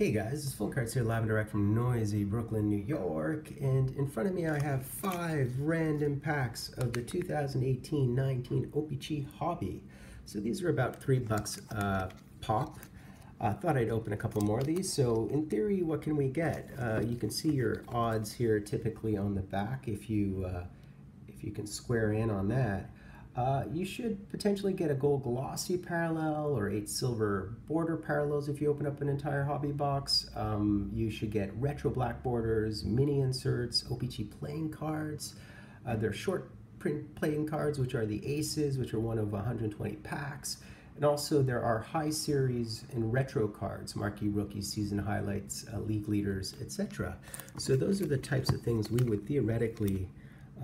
Hey guys, it's Fulton Cards here live and direct from noisy Brooklyn, New York, and in front of me I have five random packs of the 2018-19 O-Pee-Chee Hobby. So these are about three bucks uh, pop. I thought I'd open a couple more of these. So in theory, what can we get? Uh, you can see your odds here typically on the back if you uh, if you can square in on that. Uh, you should potentially get a gold glossy parallel or eight silver border parallels if you open up an entire hobby box. Um, you should get retro black borders, mini inserts, O-Pee-Chee playing cards. Uh, are short print playing cards, which are the aces, which are one of 120 packs. And also there are high series and retro cards, marquee rookies, season highlights, uh, league leaders, etc. So those are the types of things we would theoretically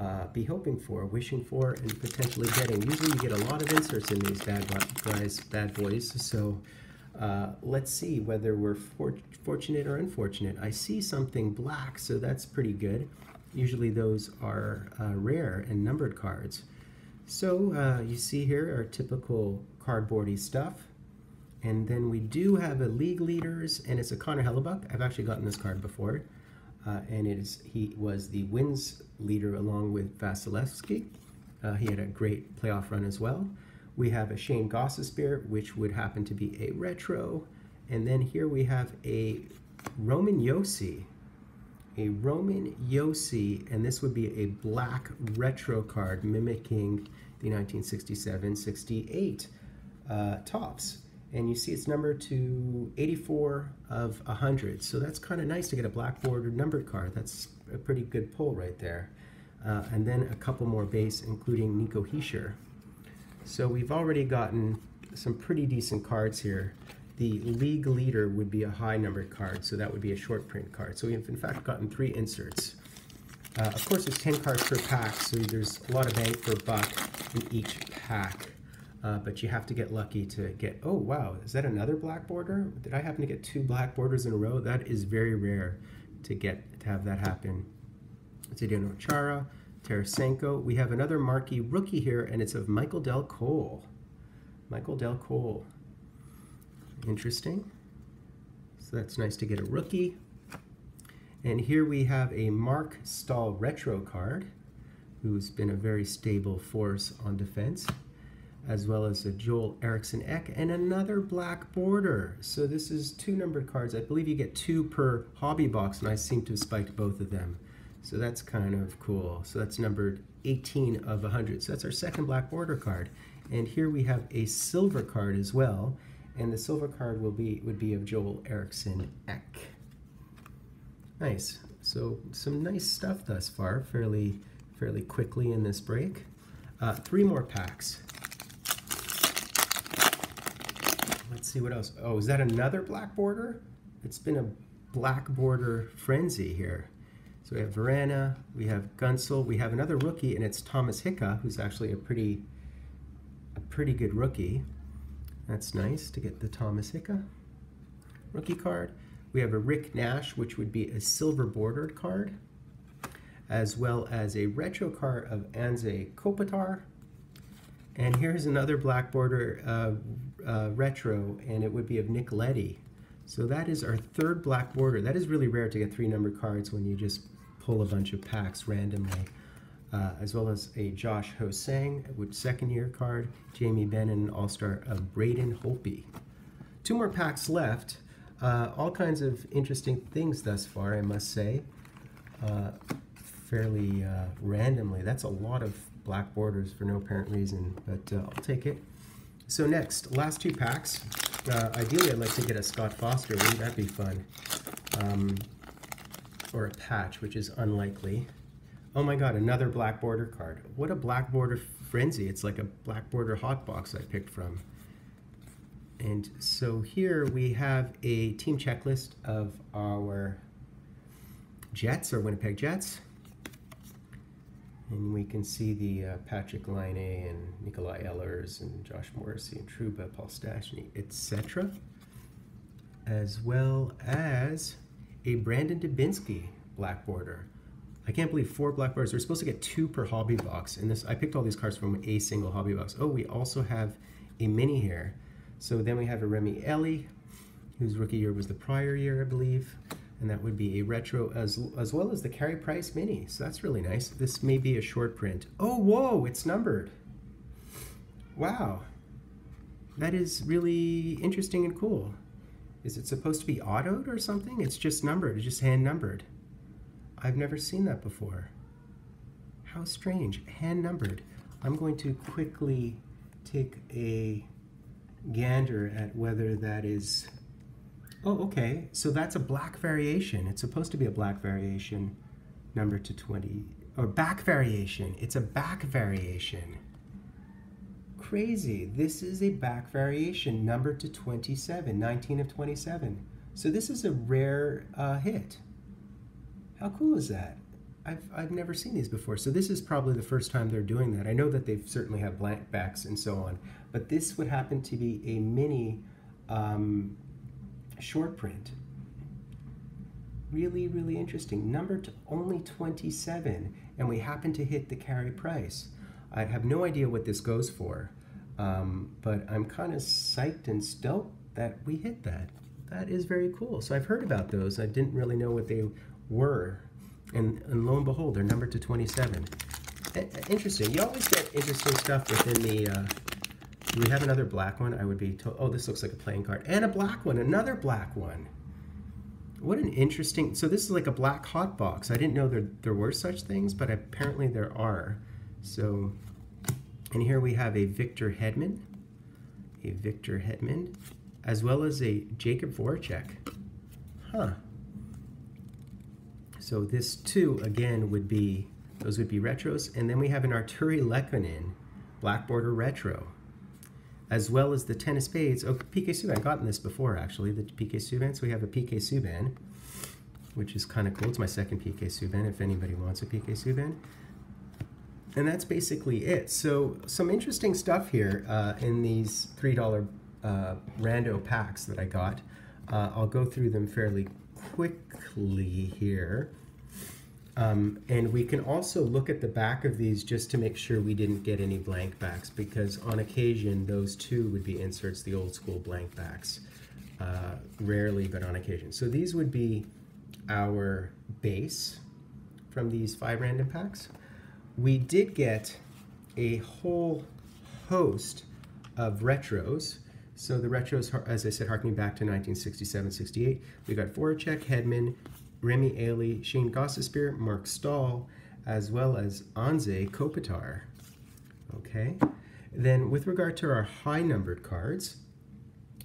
uh, be hoping for, wishing for, and potentially getting. Usually you get a lot of inserts in these bad guys, bad boys, so uh, let's see whether we're for fortunate or unfortunate. I see something black, so that's pretty good. Usually those are uh, rare and numbered cards. So uh, you see here our typical cardboardy stuff. And then we do have a league leaders, and it's a Connor Hellebuyck. I've actually gotten this card before uh, and it is he was the wins leader along with Vasilevskiy. Uh, he had a great playoff run as well. We have a Shane Gostisbehere, which would happen to be a retro, and then here we have a Roman Josi, a Roman Josi, and this would be a black retro card mimicking the 1967-68 uh, Topps and you see it's numbered to 84 of 100. So that's kind of nice to get a blackboard bordered numbered card. That's a pretty good pull right there. Uh, and then a couple more base, including Nico Hischier. So we've already gotten some pretty decent cards here. The league leader would be a high numbered card, so that would be a short print card. So we've in fact gotten three inserts. Uh, of course, there's 10 cards per pack, so there's a lot of bang for buck in each pack. Uh, but you have to get lucky to get, oh wow, is that another black border? Did I happen to get two black borders in a row? That is very rare to get, to have that happen. Zdeno Chara, Tarasenko. We have another marquee rookie here, and it's of Michael Dal Colle. Michael Dal Colle. Interesting. So that's nice to get a rookie. And here we have a Mark Staal retro card, who's been a very stable force on defense as well as a Joel Eriksson Ek, and another black border. So this is two numbered cards. I believe you get two per hobby box, and I seem to have spiked both of them. So that's kind of cool. So that's numbered 18 of 100. So that's our second black border card. And here we have a silver card as well. And the silver card will be would be of Joel Eriksson Ek. Nice. So some nice stuff thus far, fairly fairly quickly in this break. Uh, three more packs. Let's see what else. Oh, is that another black border? It's been a black border frenzy here. So we have Vrana, we have Guentzel, we have another rookie, and it's Thomas Hyka, who's actually a pretty, a pretty good rookie. That's nice to get the Thomas Hyka rookie card. We have a Rick Nash, which would be a silver bordered card, as well as a retro card of Anze Kopitar, and here's another black border uh, uh, retro, and it would be of Nick Leddy. So that is our third black border. That is really rare to get three numbered cards when you just pull a bunch of packs randomly. Uh, as well as a Josh Ho-Sang with second year card, Jamie Benn and All-Star of Braden Holtby. Two more packs left. Uh, all kinds of interesting things thus far, I must say. Uh, fairly uh, randomly. That's a lot of black borders for no apparent reason, but uh, I'll take it. So next, last two packs. Uh, ideally, I'd like to get a Scott Foster. Wouldn't that be fun? Um, or a patch, which is unlikely. Oh my god, another black border card. What a black border frenzy. It's like a black border hot box I picked from. And so here we have a team checklist of our Jets, or Winnipeg Jets. And we can see the uh, Patrik Laine and Nikolai Ehlers and Josh Morrissey and Trouba, Paul Stastny, etc. As well as a Brandon Dubinsky black border. I can't believe four black borders. We're supposed to get two per hobby box. And this, I picked all these cards from a single hobby box. Oh, we also have a mini here. So then we have a Remi Elie, whose rookie year was the prior year, I believe. And that would be a retro as, as well as the Carey Price Mini. So that's really nice. This may be a short print. Oh, whoa, it's numbered. Wow. That is really interesting and cool. Is it supposed to be autoed or something? It's just numbered, it's just hand numbered. I've never seen that before. How strange, hand numbered. I'm going to quickly take a gander at whether that is, oh, okay, so that's a black variation. It's supposed to be a black variation number to 20, or back variation. It's a back variation. Crazy, this is a back variation number to 27, 19 of 27. So this is a rare uh, hit. How cool is that? I've, I've never seen these before. So this is probably the first time they're doing that. I know that they've certainly have blank backs and so on, but this would happen to be a mini um, short print. Really, really interesting. Number to only 27, and we happen to hit the Carey Price. I have no idea what this goes for, um, but I'm kind of psyched and stoked that we hit that. That is very cool. So I've heard about those. I didn't really know what they were and, and lo and behold, they're numbered to 27. Interesting. You always get interesting stuff within the. Uh, do we have another black one? I would be told. Oh, this looks like a playing card. And a black one. Another black one. What an interesting. So this is like a black hot box. I didn't know there, there were such things, but apparently there are. So, and here we have a Victor Hedman. A Victor Hedman. As well as a Jakub Voracek. Huh. So this too, again, would be, those would be retros. And then we have an Arturi Lehkonen Black Border Retro, as well as the Ten of Spades. Oh, PK Subban, gotten this before, actually, the PK Subban. So we have a PK Subban, which is kind of cool. It's my second PK Subban, if anybody wants a PK Subban. And that's basically it. So some interesting stuff here uh, in these $3 uh, rando packs that I got. Uh, I'll go through them fairly quickly here. Um, and we can also look at the back of these just to make sure we didn't get any blank backs because on occasion those two would be inserts, the old school blank backs. Uh, rarely, but on occasion. So these would be our base from these five random packs. We did get a whole host of retros so the retros, as I said, harkening back to 1967-68, we got Voracek, Hedman, Remi Elie, Shane Gostisbehere, Mark Staal, as well as Anze Kopitar. Okay. Then with regard to our high-numbered cards,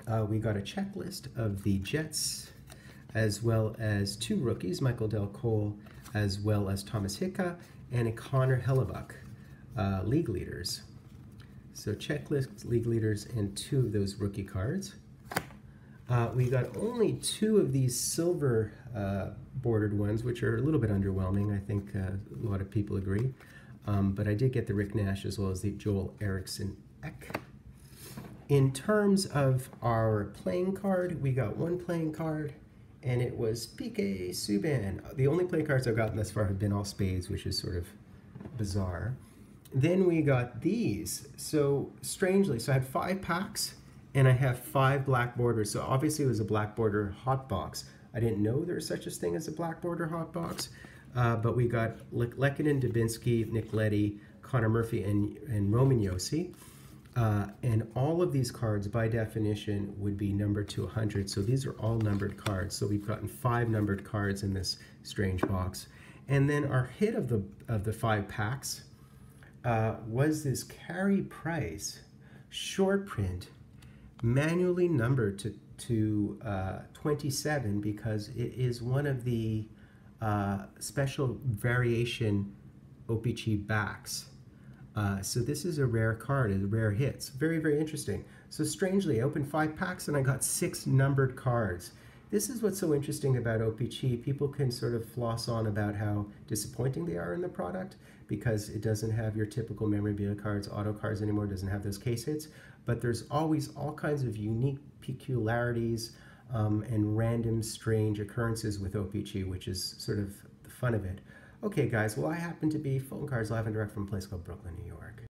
uh, we got a checklist of the Jets, as well as two rookies, Michael Dal Colle, as well as Thomas Hyka, and Connor Hellebuyck, uh, league leaders. So checklist, league leaders, and two of those rookie cards. Uh, we got only two of these silver uh, bordered ones, which are a little bit underwhelming. I think uh, a lot of people agree. Um, but I did get the Rick Nash as well as the Joel Eriksson Ek. In terms of our playing card, we got one playing card, and it was PK Subban. The only playing cards I've gotten thus far have been all spades, which is sort of bizarre. Then we got these. So strangely, so I had five packs and I have five black borders. So obviously it was a black border hot box. I didn't know there was such a thing as a black border hot box, uh, but we got Le Lehkonen, Dubinsky, Nick Leddy, Connor Murphy, and, and Roman Josi. Uh, and all of these cards, by definition, would be numbered to 100. So these are all numbered cards. So we've gotten five numbered cards in this strange box. And then our hit of the of the five packs uh, was this Carey Price short print manually numbered to, to uh, 27 because it is one of the uh, special variation O-Pee-Chee backs. Uh, so this is a rare card, a rare hit. It's very, very interesting. So strangely, I opened five packs and I got six numbered cards. This is what's so interesting about O-Pee-Chee. People can sort of floss on about how disappointing they are in the product because it doesn't have your typical memorabilia cards, auto cards anymore, doesn't have those case hits. But there's always all kinds of unique peculiarities um, and random strange occurrences with O-Pee-Chee, which is sort of the fun of it. Okay, guys, well, I happen to be phone cards live and direct from a place called Brooklyn, New York.